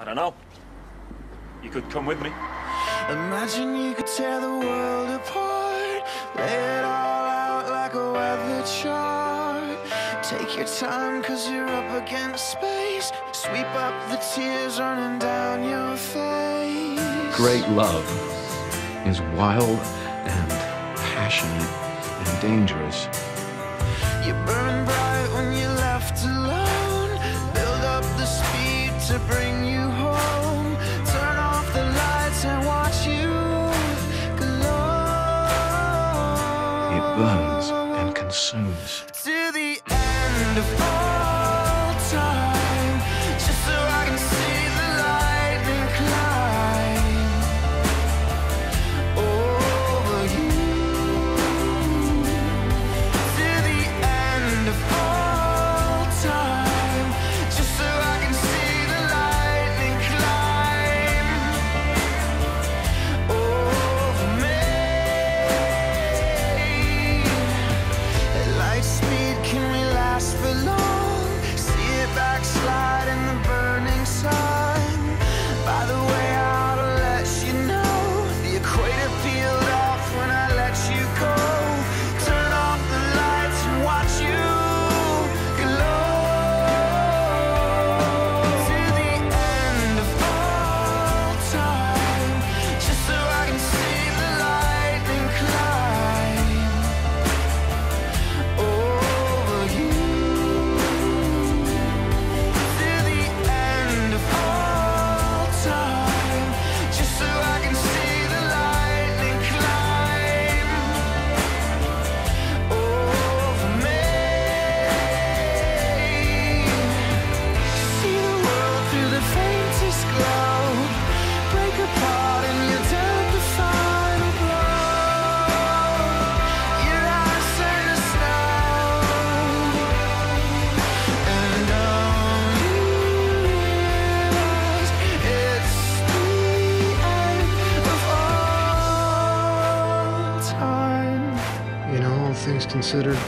I don't know. You could come with me. Imagine you could tear the world apart. Lay it all out like a weather chart. Take your time cause you're up against space. Sweep up the tears running down your face. Great love is wild and passionate and dangerous. You burn bright when you burns and consumes. To the end things considered,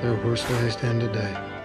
they're worse to end a today.